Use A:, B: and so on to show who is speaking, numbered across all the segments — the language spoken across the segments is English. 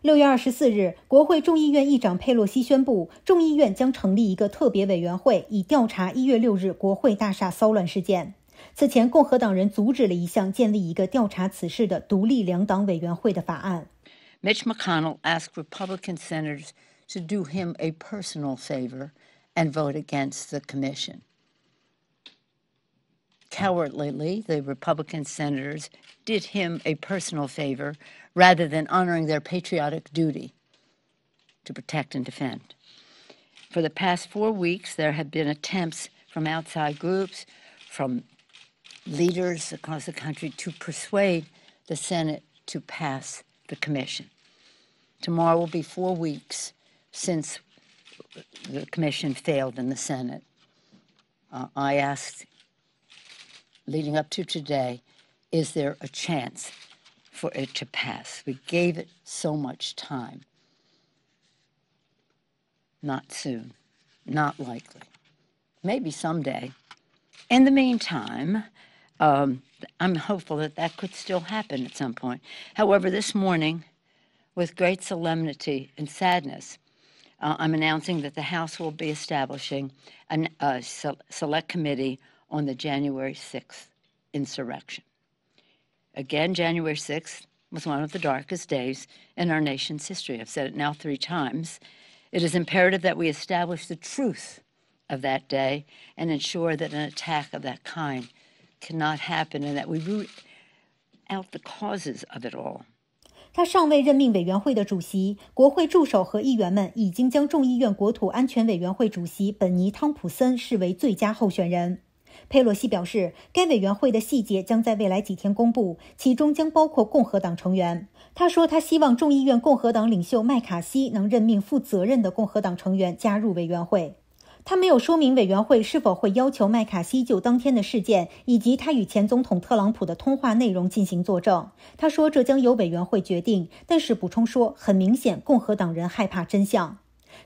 A: 六月二十四日，国会众议院议长佩洛西宣布，众议院将成立一个特别委员会，以调查一月六日国会大厦骚乱事件。此前，共和党人阻止了一项建立一个调查此事的独立两党委员会的法案。
B: Mitch McConnell asked Republican senators to do him a personal favor and vote against the commission. Cowardly, the Republican senators did him a personal favor rather than honoring their patriotic duty to protect and defend. For the past four weeks, there have been attempts from outside groups, from leaders across the country to persuade the Senate to pass the commission. Tomorrow will be four weeks since the commission failed in the Senate. Uh, I asked, leading up to today, is there a chance for it to pass? We gave it so much time. Not soon, not likely. Maybe someday. In the meantime, um, I'm hopeful that that could still happen at some point. However, this morning, with great solemnity and sadness, uh, I'm announcing that the House will be establishing a select committee on the January 6th insurrection. Again, January 6th was one of the darkest days in our nation's history. I've said it now three times. It is imperative that we establish the truth of that day and ensure that an attack of that kind cannot happen and that we root out the causes of it all.
A: 他尚未任命委员会的主席，国会助手和议员们已经将众议院国土安全委员会主席本尼·汤普森视为最佳候选人。 佩洛西表示，该委员会的细节将在未来几天公布，其中将包括共和党成员。他说，他希望众议院共和党领袖麦卡锡能任命负责任的共和党成员加入委员会。他没有说明委员会是否会要求麦卡锡就当天的事件以及他与前总统特朗普的通话内容进行作证。他说这将由委员会决定，但是补充说，很明显，共和党人害怕真相。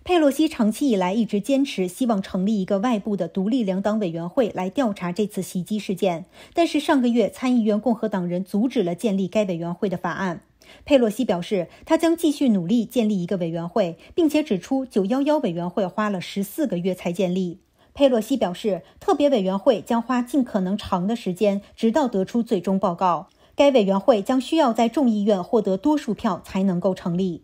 A: 佩洛西长期以来一直坚持希望成立一个外部的独立两党委员会来调查这次袭击事件，但是上个月参议院共和党人阻止了建立该委员会的法案。佩洛西表示，他将继续努力建立一个委员会，并且指出九幺幺委员会花了十四个月才建立。佩洛西表示，特别委员会将花尽可能长的时间，直到得出最终报告。该委员会将需要在众议院获得多数票才能够成立。